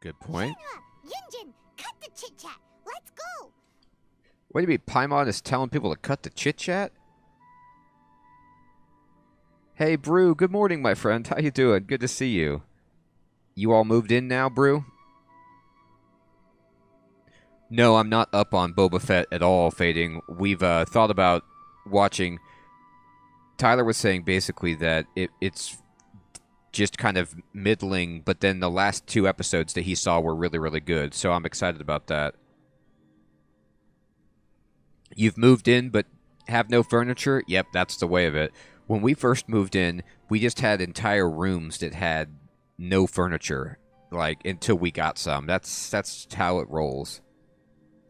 Good point. Yunjin, cut the chit chat. Let's go. What do you mean, Paimon is telling people to cut the chit chat? Hey, Brew. Good morning, my friend. How you doing? Good to see you. You all moved in now, Brew? No, I'm not up on Boba Fett at all, Fading. We've uh, thought about watching. Tyler was saying basically that it, it's just kind of middling, but then the last two episodes that he saw were really, really good. So I'm excited about that. You've moved in, but have no furniture? Yep, that's the way of it. When we first moved in, we just had entire rooms that had no furniture, like until we got some. That's that's how it rolls.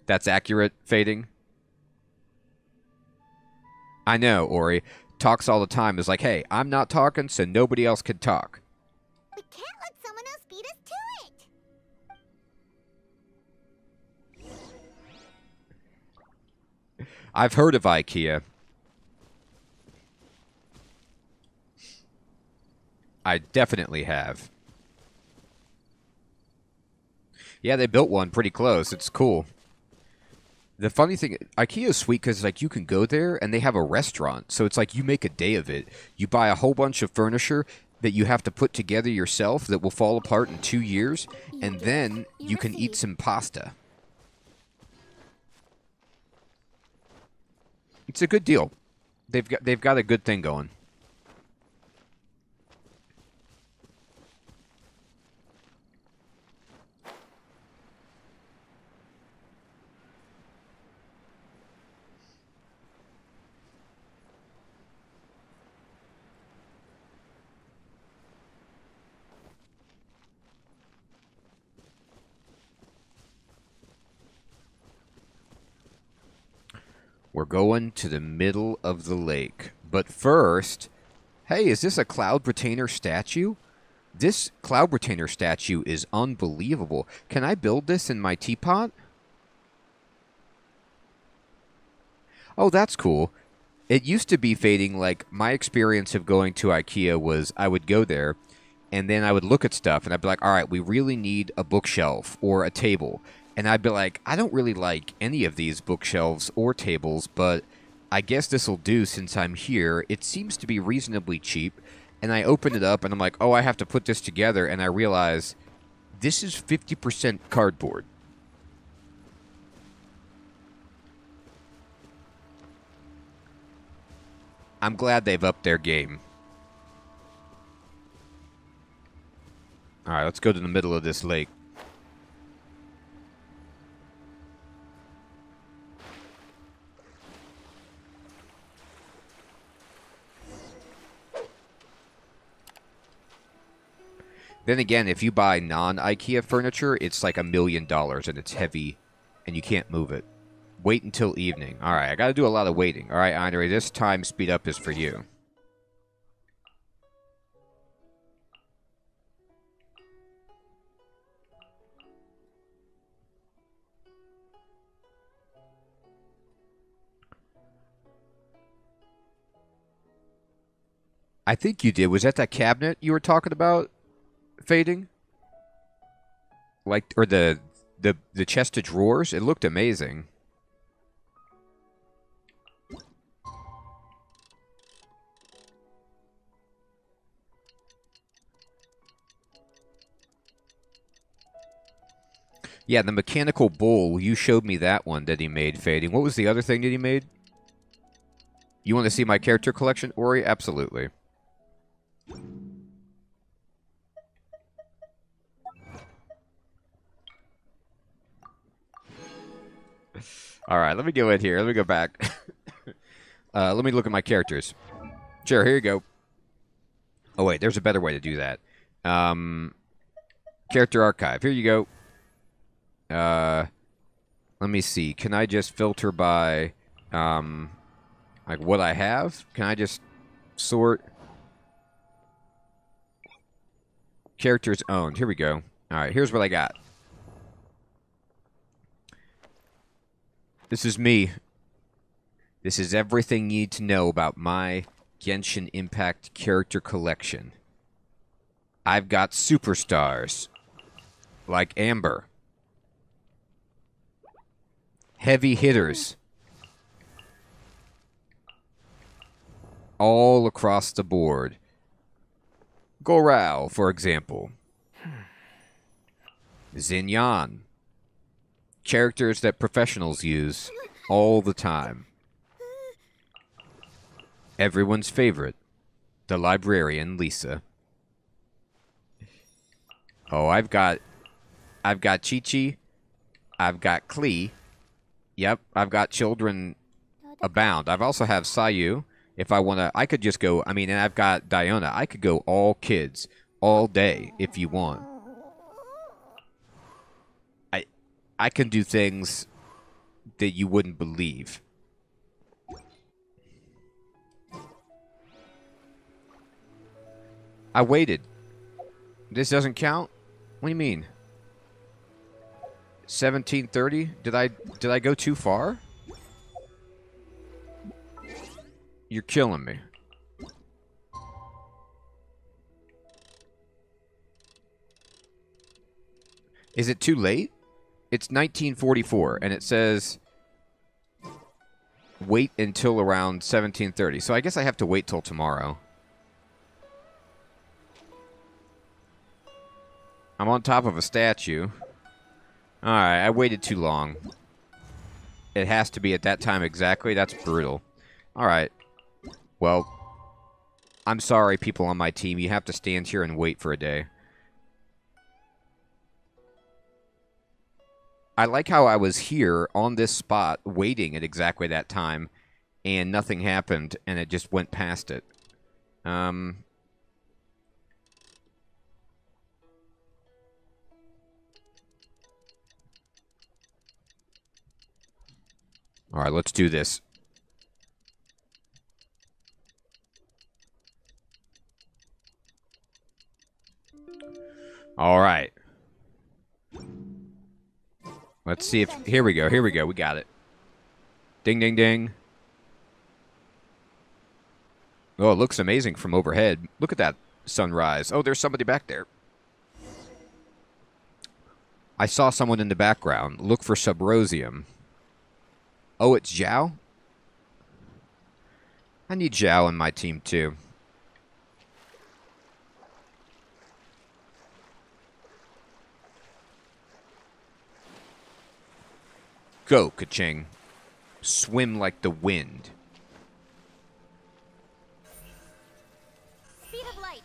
That's accurate, fading. I know, Ori talks all the time. Is like, hey, I'm not talking, so nobody else can talk. We can't let someone else beat us to it. I've heard of IKEA. I definitely have. Yeah, they built one pretty close. It's cool. The funny thing, IKEA is sweet because like you can go there and they have a restaurant, so it's like you make a day of it. You buy a whole bunch of furniture that you have to put together yourself that will fall apart in two years, and then you can eat some pasta. It's a good deal. They've got they've got a good thing going. We're going to the middle of the lake. But first, hey, is this a Cloud Retainer statue? This Cloud Retainer statue is unbelievable. Can I build this in my teapot? Oh, that's cool. It used to be fading like my experience of going to IKEA was I would go there and then I would look at stuff and I'd be like, all right, we really need a bookshelf or a table. And I'd be like, I don't really like any of these bookshelves or tables, but I guess this will do since I'm here. It seems to be reasonably cheap. And I open it up and I'm like, oh, I have to put this together. And I realize this is 50% cardboard. I'm glad they've upped their game. All right, let's go to the middle of this lake. Then again, if you buy non IKEA furniture, it's like a million dollars and it's heavy and you can't move it. Wait until evening. All right, I got to do a lot of waiting. All right, Andre, this time speed up is for you. I think you did. Was that that cabinet you were talking about fading? Like or the the the chest of drawers? It looked amazing. Yeah, the mechanical bull. You showed me that one that he made fading. What was the other thing that he made? You want to see my character collection, Ori? Absolutely. All right, let me go in here. Let me go back. uh, let me look at my characters. Sure, here you go. Oh wait, there's a better way to do that. Um, character archive. Here you go. Uh, let me see. Can I just filter by, um, like what I have? Can I just sort? Characters owned. Here we go. All right, here's what I got. This is me. This is everything you need to know about my Genshin Impact character collection. I've got superstars like Amber. Heavy hitters. All across the board. Gorou, for example. Hmm. Xinyan. Characters that professionals use all the time. Everyone's favorite, the librarian Lisa. Oh, I've got I've got Qiqi. I've got Klee. Yep, I've got children abound. I've also have Sayu. If I want to, I could just go. I mean, and I've got Diona. I could go all kids all day if you want. I I can do things that you wouldn't believe. I waited. This doesn't count? What do you mean? 1730? Did I did I go too far? You're killing me. Is it too late? It's 1944 and it says wait until around 1730. So I guess I have to wait till tomorrow. I'm on top of a statue. Alright, I waited too long. It has to be at that time exactly. That's brutal. Alright. Well, I'm sorry, people on my team. You have to stand here and wait for a day. I like how I was here on this spot waiting at exactly that time and nothing happened and it just went past it. Um, all right, let's do this. All right. Let's see if here we go. Here we go. We got it. Ding ding ding. Oh, it looks amazing from overhead. Look at that sunrise. Oh, there's somebody back there. I saw someone in the background. Look for Subrosium. Oh, it's Xiao? I need Xiao in my team too. Go, Keqing. Swim like the wind. Speed of light.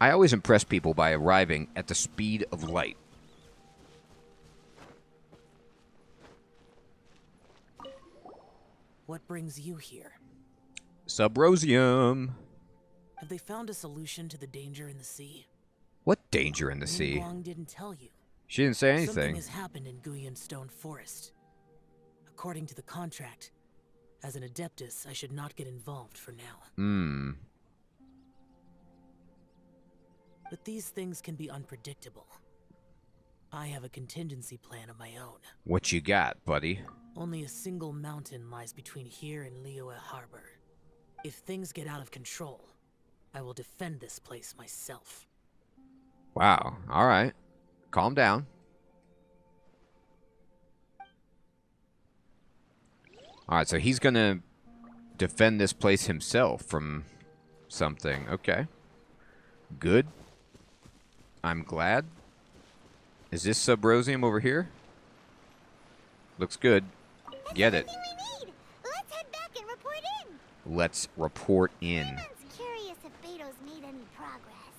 I always impress people by arriving at the speed of light. What brings you here? Subrosium. Have they found a solution to the danger in the sea? What danger in the sea? Wong didn't tell you. She didn't say anything. Something has happened in Guyun Stone Forest. According to the contract, as an Adeptus, I should not get involved for now. Hmm. But these things can be unpredictable. I have a contingency plan of my own. What you got, buddy? Only a single mountain lies between here and Liyue Harbor. If things get out of control, I will defend this place myself. Wow. All right. Calm down. All right, so he's going to defend this place himself from something. Okay. Good. I'm glad. Is this Subrosium over here? Looks good. Get it. Everything we need. Let's head back and report in. Let's report in. Everyone's curious if Beidou's made any progress.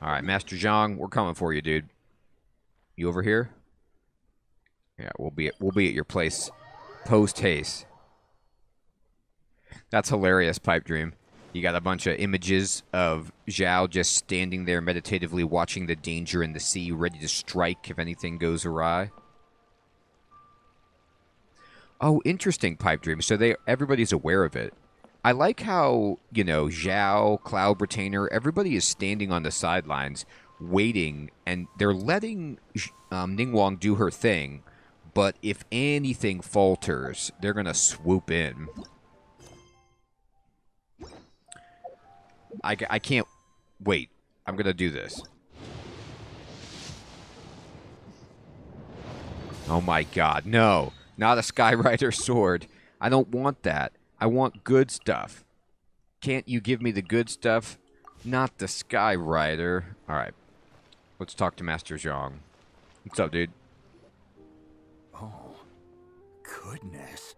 All right, Master Zhang, we're coming for you, dude. You over here? Yeah, we'll be at, we'll be at your place post haste. That's hilarious, Pipe Dream. You got a bunch of images of Xiao just standing there meditatively watching the danger in the sea, ready to strike if anything goes awry. Oh, interesting, Pipe Dream. So they everybody's aware of it. I like how, you know, Xiao, Cloud Retainer, everybody is standing on the sidelines waiting and they're letting um, Ningguang do her thing, but if anything falters, they're going to swoop in. I, I can't wait. I'm gonna do this. Oh my god, no. Not a Skyrider sword. I don't want that. I want good stuff. Can't you give me the good stuff? Not the Skyrider. Alright. Let's talk to Master Zhang. What's up, dude? Oh, goodness.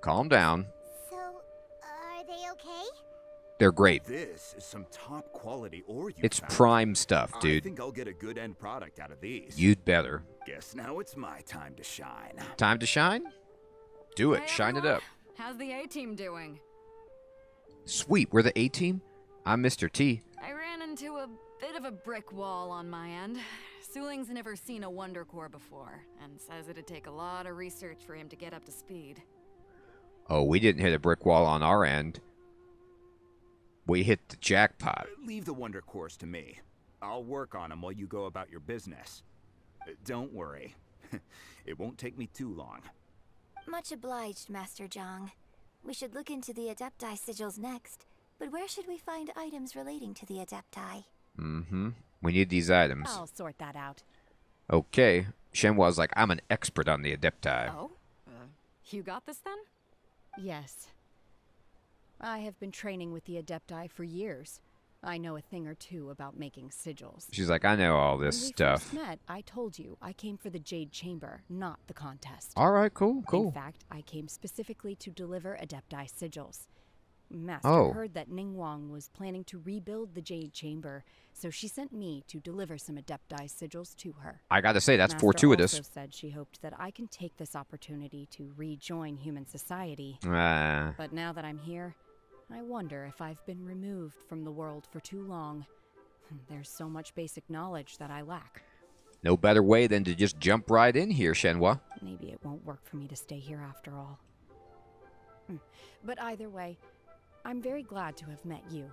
Calm down. So, are they okay? They're great. This is some top quality ore you It's found. prime stuff, dude. I dude. think I'll get a good end product out of these. You'd better. Guess now it's my time to shine. Time to shine? Do it. Shine it up. How's the A team doing? Sweet. We're the A team? I'm Mr. T. I ran into a bit of a brick wall on my end. Suling's never seen a Wonder Core before, and says it'd take a lot of research for him to get up to speed. Oh, we didn't hit a brick wall on our end. We hit the jackpot. Leave the wonder course to me. I'll work on them while you go about your business. Don't worry. it won't take me too long. Much obliged, Master Zhang. We should look into the Adepti sigils next. But where should we find items relating to the Adepti? Mm-hmm. We need these items. I'll sort that out. Okay. Shenhe's like, I'm an expert on the Adepti. Oh? Uh, you got this then? Yes. I have been training with the Adepti for years. I know a thing or two about making sigils. She's like, I know all this when we stuff. first met, I told you I came for the Jade Chamber, not the contest. All right, cool, cool. In fact, I came specifically to deliver Adepti sigils. Master Oh. heard that Ning Ningguang was planning to rebuild the Jade Chamber, so she sent me to deliver some Adepti sigils to her. I gotta say, that's Master fortuitous. also said she hoped that I can take this opportunity to rejoin human society. Ah, But now that I'm here, I wonder if I've been removed from the world for too long. There's so much basic knowledge that I lack. no better way than to just jump right in here, Shenhe. Maybe it won't work for me to stay here after all. Hmm. But either way, I'm very glad to have met you.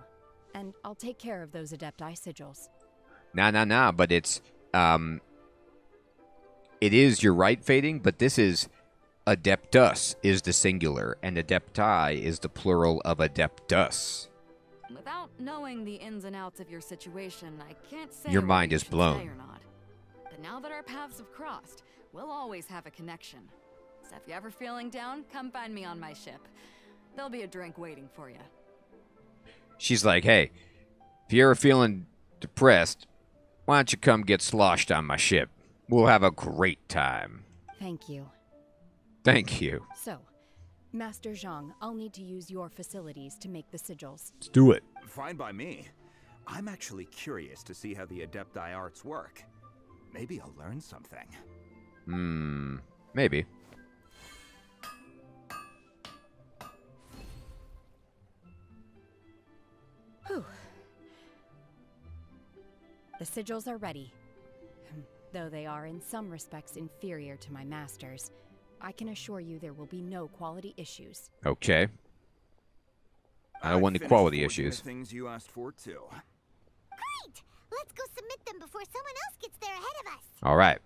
And I'll take care of those Adepti sigils. Nah, nah, nah. But it's um, it is. You're right, fading. But this is adeptus is the singular, and adepti is the plural of adeptus. Without knowing the ins and outs of your situation, I can't say Your mind is blown. or not. But now that our paths have crossed, we'll always have a connection. So if you're ever feeling down, come find me on my ship. There'll be a drink waiting for you. She's like, hey, if you're ever feeling depressed, why don't you come get sloshed on my ship? We'll have a great time. Thank you. Thank you. So, Master Zhang, I'll need to use your facilities to make the sigils. Let's do it. Fine by me. I'm actually curious to see how the Adepti arts work. Maybe I'll learn something. Hmm. Maybe. Whew. The sigils are ready. Though they are in some respects inferior to my master's, I can assure you there will be no quality issues. Okay. I don't I've want the quality forging the issues. things you asked for too. Great! Let's go submit them before someone else gets there ahead of us. All right.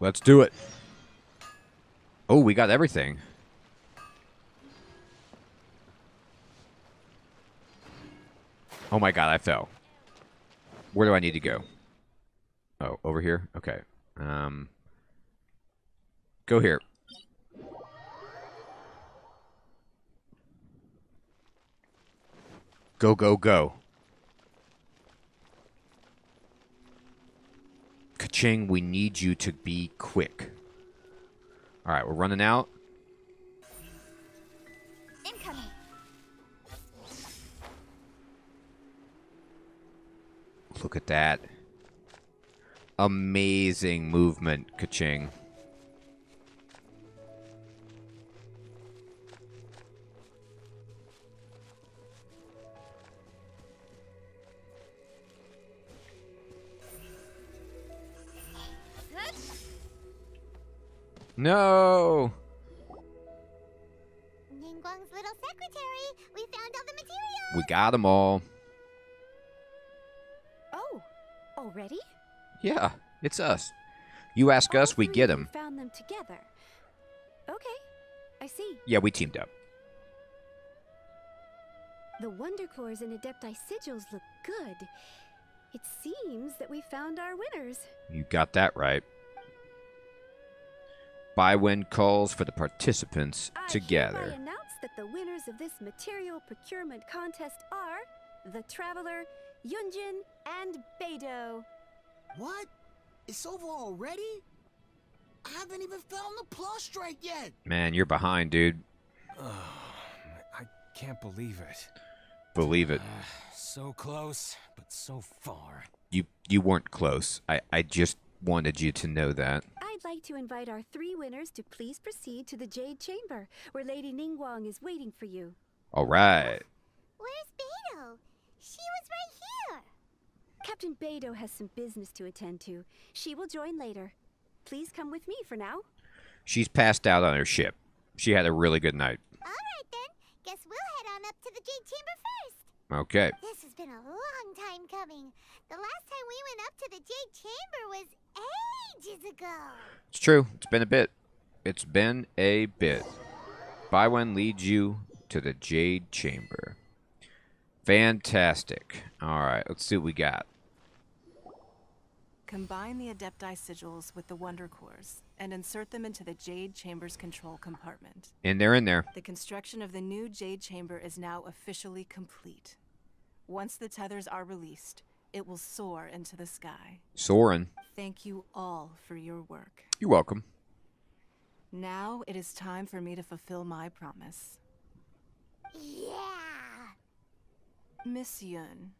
Let's do it. Oh, we got everything. Oh my god, I fell. Where do I need to go? Oh, over here? Okay. Um Go here. Go, go, go. Keqing, we need you to be quick. All right, we're running out. Incoming. Look at that. Amazing movement, Keqing. No! Ningguang's little secretary. We found all the materials. We got them all. Yeah, it's us. You ask us, we All get them. Found them together. Okay, I see. Yeah, we teamed up. The Wonder Cores and Adepti sigils look good. It seems that we found our winners. You got that right. Baiwen calls for the participants I to hereby gather. announce that the winners of this material procurement contest are the Traveler, Yunjin, and Beidou. What? It's over already? I haven't even found the prostrate yet. Man, you're behind, dude. I can't believe it. Believe it. Uh, so close, but so far. You you weren't close. I, I just wanted you to know that. I'd like to invite our three winners to please proceed to the Jade Chamber, where Lady Ningguang is waiting for you. All right. Where's Beidou? She was right here. Captain Beidou has some business to attend to. She will join later. Please come with me for now. She's passed out on her ship. She had a really good night. All right then. Guess we'll head on up to the Jade Chamber first. Okay. This has been a long time coming. The last time we went up to the Jade Chamber was ages ago. It's true. It's been a bit. It's been a bit. Baiwen leads you to the Jade Chamber. Fantastic. All right, let's see what we got. Combine the Adepti sigils with the Wonder Cores and insert them into the Jade Chamber's control compartment. In there, in there. The construction of the new Jade Chamber is now officially complete. Once the tethers are released, it will soar into the sky. Soren. Thank you all for your work. You're welcome. Now it is time for me to fulfill my promise. Yeah. Miss Yun,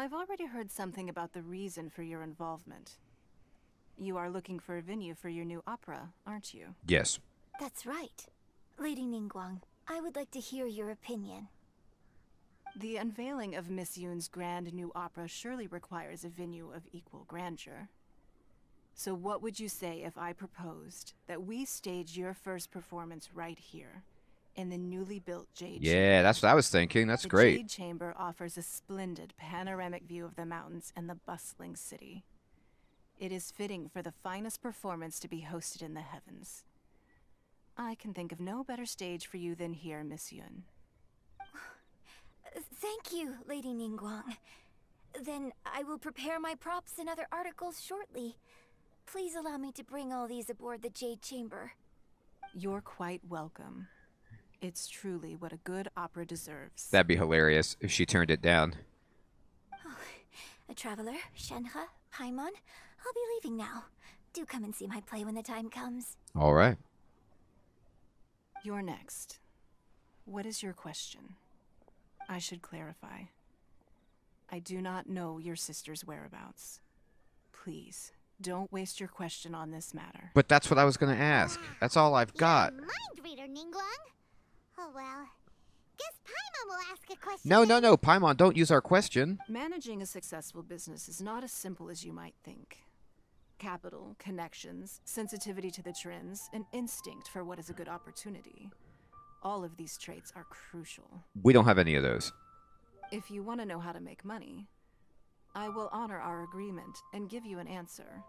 I've already heard something about the reason for your involvement. You are looking for a venue for your new opera, aren't you? Yes. That's right. Lady Ningguang, I would like to hear your opinion. The unveiling of Miss Yun's grand new opera surely requires a venue of equal grandeur. So, what would you say if I proposed that we stage your first performance right here, in the newly built Jade Chamber. Yeah, that's what I was thinking. That's the great. Jade Chamber offers a splendid panoramic view of the mountains and the bustling city. It is fitting for the finest performance to be hosted in the heavens. I can think of no better stage for you than here, Miss Yun. Thank you, Lady Ningguang. Then I will prepare my props and other articles shortly. Please allow me to bring all these aboard the Jade Chamber. You're quite welcome. It's truly what a good opera deserves. That'd be hilarious if she turned it down. Oh, A traveler, Shenhe, Paimon, I'll be leaving now. Do come and see my play when the time comes. All right. You're next. What is your question? I should clarify. I do not know your sister's whereabouts. Please, don't waste your question on this matter. But that's what I was going to ask. That's all I've got. Mind reader, Ningguang. Oh well. Guess Paimon will ask a question. No, no, no. Paimon, don't use our question. Managing a successful business is not as simple as you might think. Capital, connections, sensitivity to the trends, and instinct for what is a good opportunity. All of these traits are crucial. We don't have any of those. If you want to know how to make money, I will honor our agreement and give you an answer.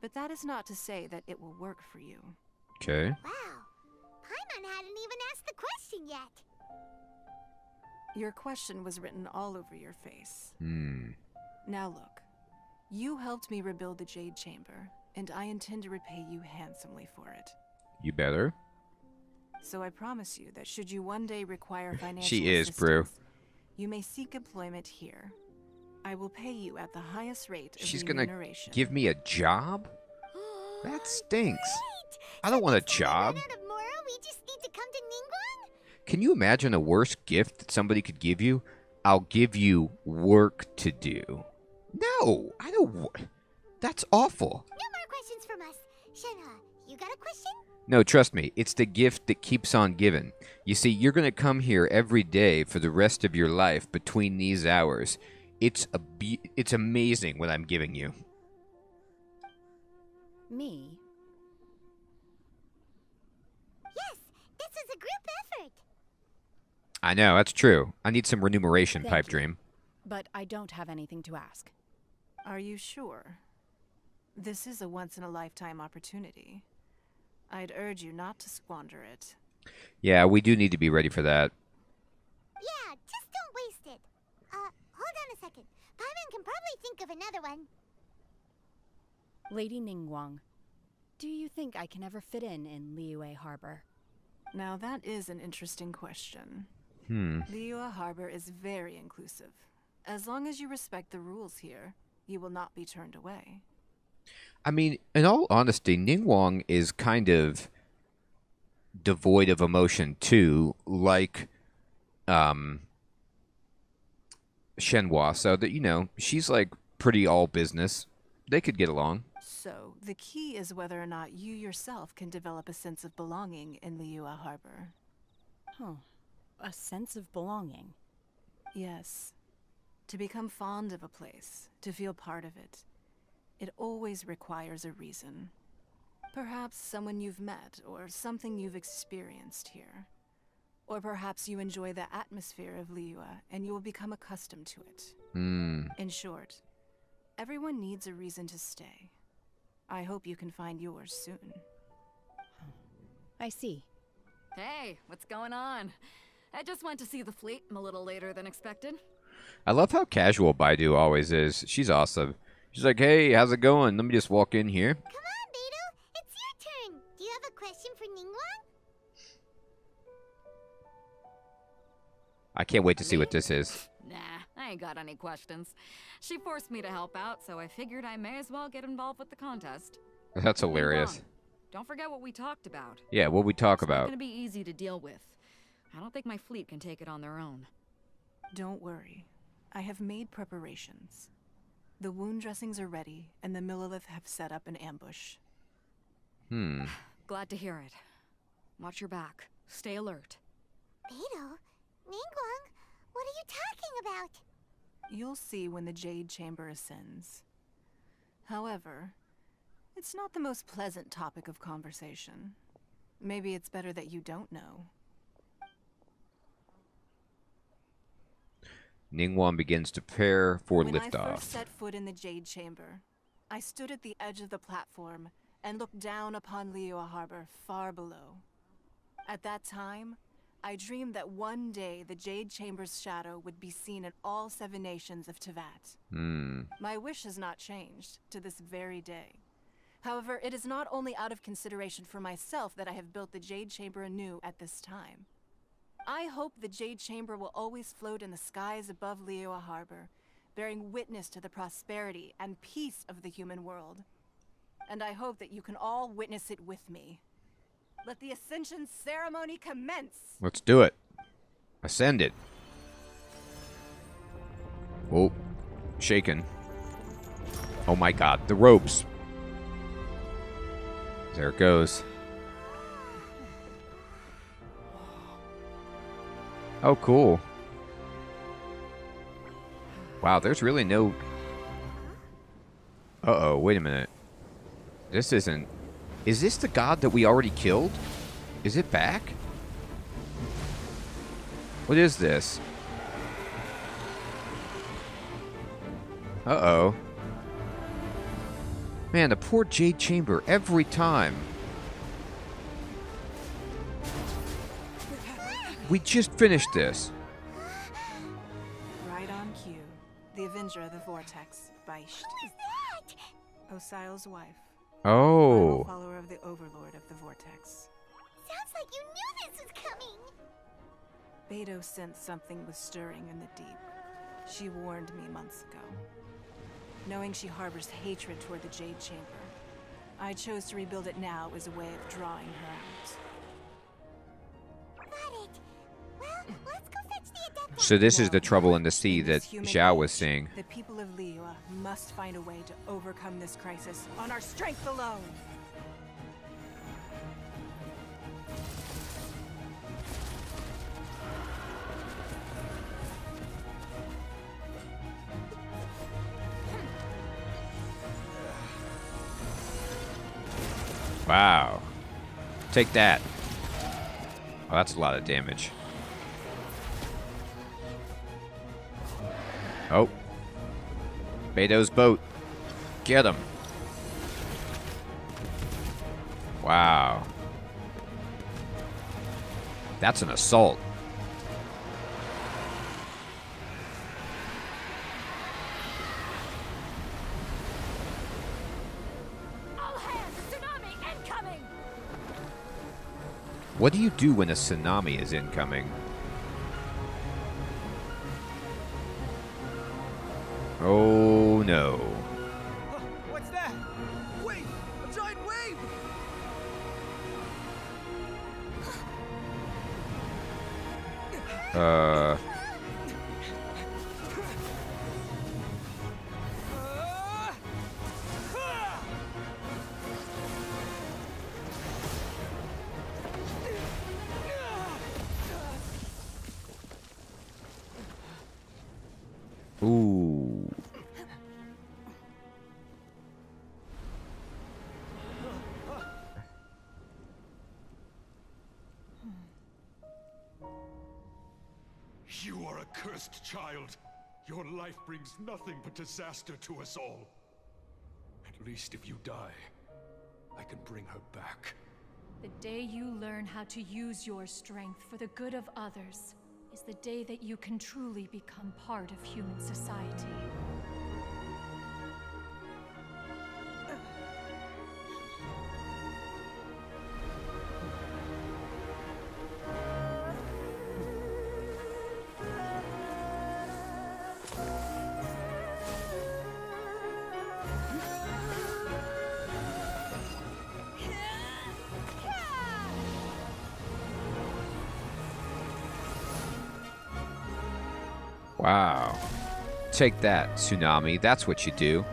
But that is not to say that it will work for you. Okay. Wow. Paimon hadn't even asked the question yet. Your question was written all over your face. Hmm. Now look, you helped me rebuild the Jade Chamber, and I intend to repay you handsomely for it. You better. So I promise you that should you one day require financial She is, Brew. you may seek employment here. I will pay you at the highest rate of She's going to give me a job? That stinks. I don't want a job. Tomorrow we just need to come to Ningguang? Can you imagine a worse gift that somebody could give you? I'll give you work to do. No, I don't. wa- That's awful. No more questions from us. Shenhe, you got a question? No, trust me, it's the gift that keeps on giving. You see, you're going to come here every day for the rest of your life between these hours. It's a be- it's amazing what I'm giving you. Me? Yes, this is a group effort. I know, that's true. I need some remuneration, Thank Pipe you. Dream. But I don't have anything to ask. Are you sure? This is a once in a lifetime opportunity. I'd urge you not to squander it. Yeah, we do need to be ready for that. Yeah, just don't waste it. Uh, hold on a second. Paimon can probably think of another one. Lady Ningguang, do you think I can ever fit in in Liyue Harbor? Now that is an interesting question. Hmm. Liyue Harbor is very inclusive. As long as you respect the rules here, you will not be turned away. I mean, in all honesty, Ningguang is kind of devoid of emotion too, like um Shenhe. So that you know, she's like pretty all business. They could get along. So, the key is whether or not you yourself can develop a sense of belonging in Liyue Harbor. Huh. A sense of belonging. Yes. To become fond of a place, to feel part of it, it always requires a reason. Perhaps someone you've met, or something you've experienced here. Or perhaps you enjoy the atmosphere of Liyue and you will become accustomed to it. Hmm. In short, everyone needs a reason to stay. I hope you can find yours soon. I see. Hey, what's going on? I just went to see the fleet. I'm a little later than expected. I love how casual Beidou always is. She's awesome. She's like, "Hey, how's it going? Let me just walk in here." Come on, Beidou. It's your turn. Do you have a question for Ningguang? I can't wait to see what this is. Nah, I ain't got any questions. She forced me to help out, so I figured I may as well get involved with the contest. That's hilarious. Ningguang, Don't forget what we talked about. Yeah, what we talk It's not about. gonna be easy to deal with. I don't think my fleet can take it on their own. Don't worry. I have made preparations. The wound dressings are ready, and the Millelith have set up an ambush. Hmm. Glad to hear it. Watch your back. Stay alert. Beidou? Ningguang? What are you talking about? You'll see when the Jade Chamber ascends. However, it's not the most pleasant topic of conversation. Maybe it's better that you don't know. Ningguang begins to prepare for when I first set foot in the Jade Chamber, I stood at the edge of the platform and looked down upon Liyue Harbor far below. At that time, I dreamed that one day the Jade Chamber's shadow would be seen in all seven nations of Teyvat. Hmm. My wish has not changed to this very day. However, it is not only out of consideration for myself that I have built the Jade Chamber anew at this time. I hope the Jade Chamber will always float in the skies above Liyue Harbor, bearing witness to the prosperity and peace of the human world. And I hope that you can all witness it with me. Let the Ascension ceremony commence! Let's do it. Ascend it. Oh, shaken. Oh my god, the ropes. There it goes. Oh, cool. Wow, there's really no. Uh oh, wait a minute. This isn't. Is this the god that we already killed? Is it back? What is this? Uh oh. Man, the poor Jade Chamber every time. We just finished this. Right on cue. The Avenger of the Vortex, Beisht. Who is that? Osial's wife. Oh. Final follower of the Overlord of the Vortex. Sounds like you knew this was coming. Beidou sensed something was stirring in the deep. She warned me months ago. Knowing she harbors hatred toward the Jade Chamber, I chose to rebuild it now as a way of drawing her out. So this is the trouble in the sea that Xiao was seeing. The people of Liyue must find a way to overcome this crisis on our strength alone. Wow. Take that. Oh, that's a lot of damage. Oh. Beidou's boat. Get him. Wow. That's an assault. What do you do when a tsunami is incoming? Uh. Cursed child. Your life brings nothing but disaster to us all. At least if you die, I can bring her back. The day you learn how to use your strength for the good of others is the day that you can truly become part of human society. Wow. Take that, Tsunami. That's what you do.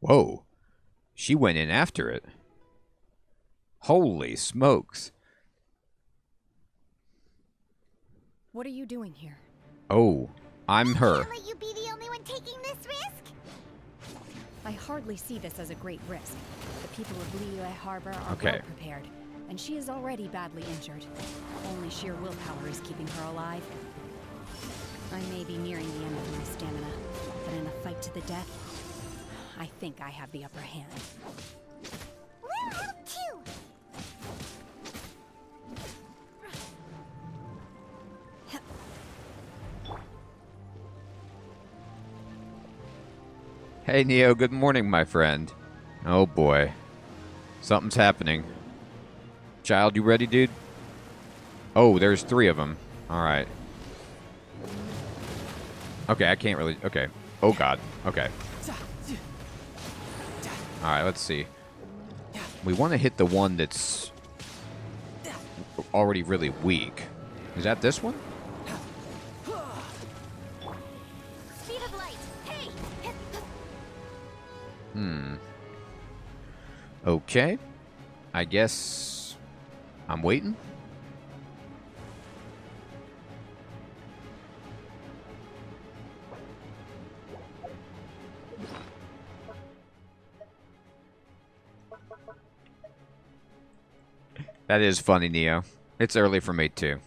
Whoa. She went in after it. Holy smokes. What are you doing here? Oh, I'm her. Can't Let you be the only one taking this risk? I hardly see this as a great risk. The people of Liyue Harbor are Okay. well prepared, and she is already badly injured. Only sheer willpower is keeping her alive. I may be nearing the end of my stamina, but in a fight to the death, I think I have the upper hand. We'll help Hey, Neo, good morning, my friend. Oh boy. Something's happening. Child, you ready, dude? Oh, there's three of them. Alright. Okay, I can't really. Okay. Oh, God. Okay. Alright, let's see. We want to hit the one that's already really weak. Is that this one? Hmm. Okay. I guess I'm waiting. That is funny, Neo. It's early for me too.